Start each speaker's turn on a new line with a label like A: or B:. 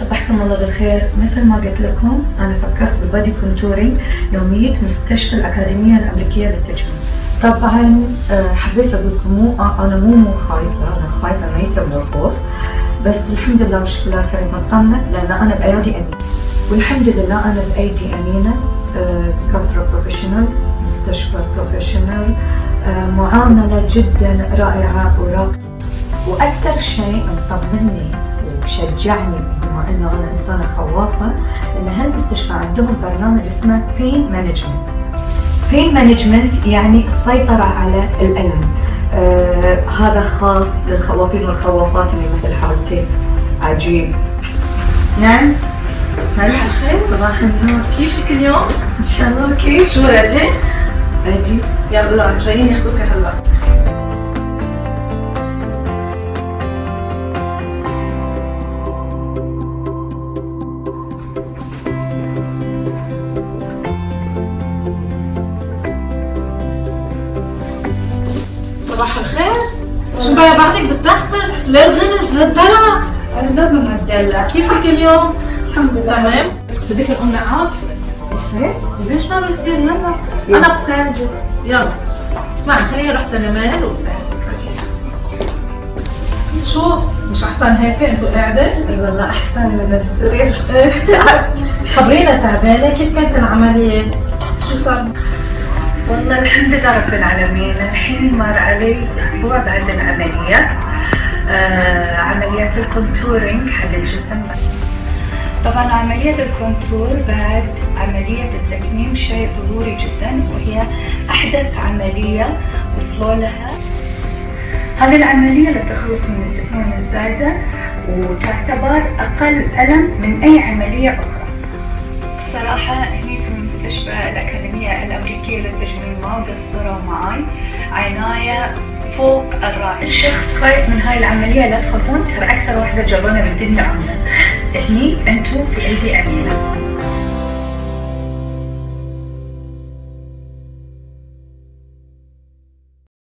A: صبحكم الله بالخير. مثل ما قلت لكم أنا فكرت بال body contouring يومية مستشفى الأكاديمية الأمريكية للتجميل. طبعا آه، حبيت أقول لكم مو آه، أنا مو مو خايفة أنا خايفه ميته من الخوف بس الحمد لله بشكر الله الكريم مطمنة لأن أنا بايادي امينه والحمد لله أنا بايدي امينه آه، دكاتره professional مستشفى professional معاملة جدا رائعة وراقية. وأكثر شيء مطمني وشجعني بما إنه أنا إنسانة خوافة إن هالمستشفى عندهم برنامج اسمه pain management pain management يعني السيطره على الألم. آه هذا خاص للخوافين والخوافات اللي مثل حالتي عجيب. نعم؟
B: صباح الخير.
A: صباح النور.
B: كيفك اليوم؟
A: إن شاء الله كيف؟
B: شو ready؟
A: عادي.
B: يلا جايين ياخذوك هلا. صباح الخير. شو بقى بعدك بتدخل للغنش للدلع
A: أنا لازم اتدلع
B: كيفك اليوم؟
A: الحمد لله.
B: تمام. بدك القناعات
A: يصير
B: ليش ما بيصير؟ يلا. أنا بساعدك يلا. اسمعي خليني أروح تنمال وبساعدك شو؟ مش أحسن هيك؟ أنتوا قاعدة؟
A: أي والله أحسن من السرير.
B: خبرينا تعبانة كيف كانت العملية؟ شو صار؟
A: والله الحمد لله رب العالمين. الحين مر علي أسبوع بعد العملية آه عمليات الكونتورينج حق الجسم. طبعا عملية الكونتور بعد عملية التكميم شيء ضروري جدا وهي أحدث عملية وصلوا لها. هذه العملية للتخلص من الدهون الزايدة وتعتبر أقل ألم من أي عملية أخرى. الصراحة هني في مستشفى الأكاديمية الأمريكية للتجميل ما قصروا معي عناية فوق الرائع الشخص خايف من هاي العملية لا تخافون ترى أكثر واحدة جبانة بالدنيا عنا هني أنتم في أيدي أمينة.